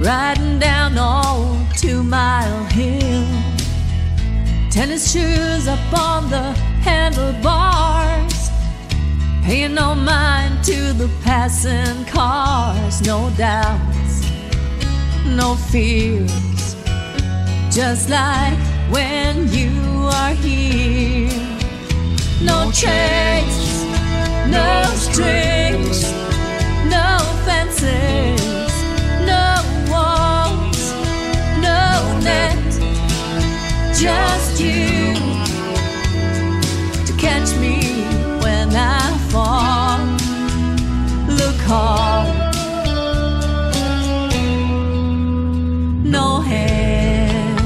riding down old Two Mile Hill. Tennis shoes up on the handlebars, paying no mind to the passing cars. No doubts, no fears, just like when you are here. No chains, just you to catch me when I fall. Look heart, no hands.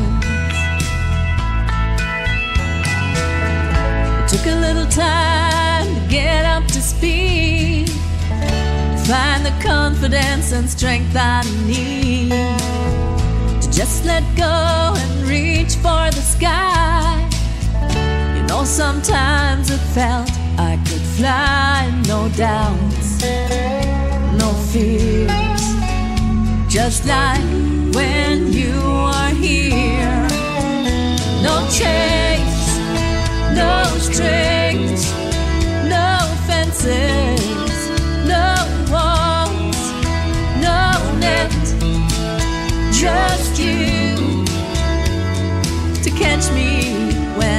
It took a little time to get up to speed, find the confidence and strength I need to just let go and reach sometimes it felt I could fly, no doubts, no fears, just like when you are here. No chains, no strings, no fences, no walls, no net, just you to catch me when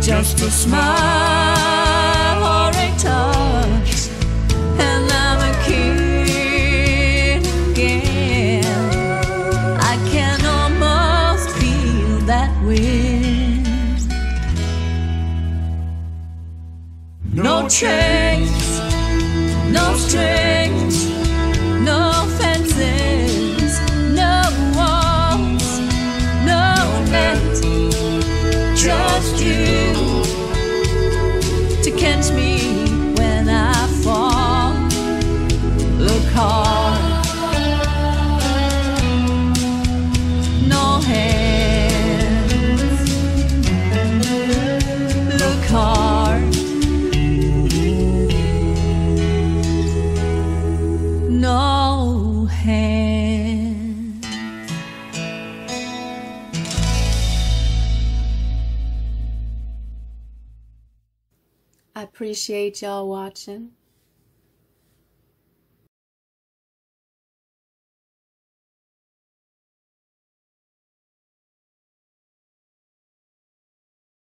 just a smile or a touch, and I'm a kid again. I can almost feel that wind. No no when I fall. Look heart, no hands. Look heart, no hands. I appreciate y'all watching.